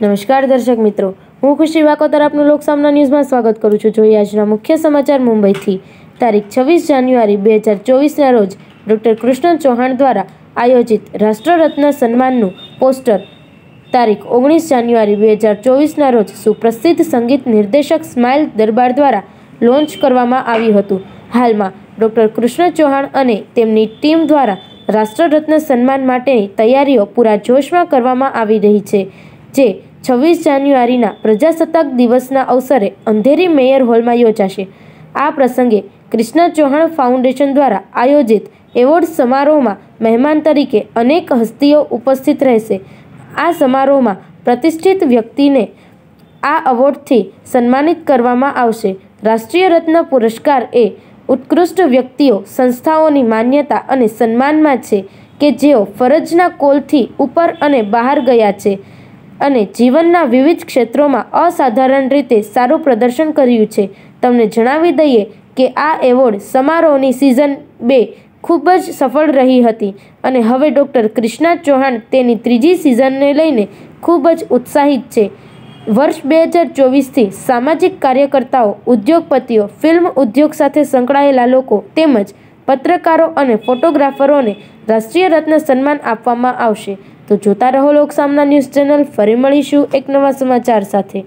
નમસ્કાર દર્શક મિત્રો, હું ખુશી વાકોતર આપનું લોકસામના ન્યૂઝમાં સ્વાગત કરું છું. જોઈએ આજના મુખ્ય સમાચાર મુંબઈથી. તારીખ છવ્વીસ જાન્યુઆરી બે હજાર ચોવીસના રોજ ડૉક્ટર કૃષ્ણ ચૌહાણ દ્વારા આયોજિત રાષ્ટ્રરત્ન સન્માનનું પોસ્ટર તારીખ ઓગણીસ જાન્યુઆરી બે હજાર ચોવીસના રોજ સુપ્રસિદ્ધ સંગીત નિર્દેશક સ્માઇલ દરબાર દ્વારા લોન્ચ કરવામાં આવ્યું હતું. હાલમાં ડૉક્ટર કૃષ્ણ ચૌહાણ અને તેમની ટીમ દ્વારા રાષ્ટ્રરત્ન સન્માન માટેની તૈયારીઓ પૂરા જોશમાં કરવામાં આવી રહી છે, જે છવ્વીસ જાન્યુઆરીના પ્રજાસત્તાક દિવસના અવસરે અંધેરી મેયર હોલમાં યોજાશે. આ પ્રસંગે કૃષ્ણા ચૌહાણ ફાઉન્ડેશન દ્વારા આયોજિત એવોર્ડ સમારોહમાં મહેમાન તરીકે અનેક હસ્તીઓ ઉપસ્થિત રહેશે. આ સમારોહમાં પ્રતિષ્ઠિત વ્યક્તિને આ અવોર્ડથી સન્માનિત કરવામાં આવશે. રાષ્ટ્રીય રત્ન પુરસ્કાર એ ઉત્કૃષ્ટ વ્યક્તિઓ, સંસ્થાઓની માન્યતા અને સન્માનમાં છે કે જેઓ ફરજના કોલથી ઉપર અને બહાર ગયા છે. અને જીવનના વિવિધ ક્ષેત્રોમાં અસાધારણ રીતે સારું પ્રદર્શન કર્યું છે. તમને જણાવી દઈએ કે આ એવોર્ડ સમારોહની સિઝન બે ખૂબ જ સફળ રહી હતી અને હવે ડૉક્ટર કૃષ્ણા ચૌહાણ તેની ત્રીજી સિઝનને લઈને ખૂબ જ ઉત્સાહિત છે. વર્ષ બે હજાર ચોવીસથી સામાજિક કાર્યકર્તાઓ, ઉદ્યોગપતિઓ, ફિલ્મ ઉદ્યોગ સાથે સંકળાયેલા લોકો તેમજ પત્રકારો અને ફોટોગ્રાફરોને રાષ્ટ્રીય રત્ન સન્માન આપવામાં આવશે. તો જોતા રહો લોકસામના ન્યૂઝ ચેનલ. ફરી મળીશું એક નવા સમાચાર સાથે.